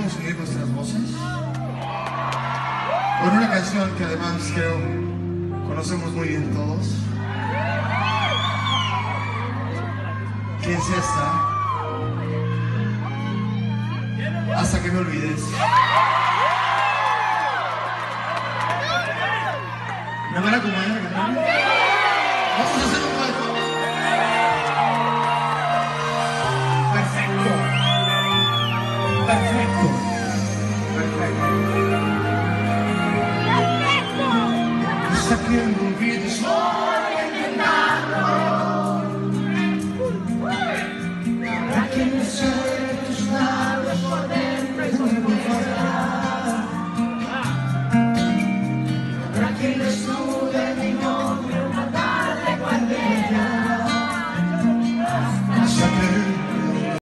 nuestras voces. Con una canción que además creo conocemos muy bien todos. ¿Qué es esta? Hasta que me olvides. ¿Me van a acompañar a Saqueando vidas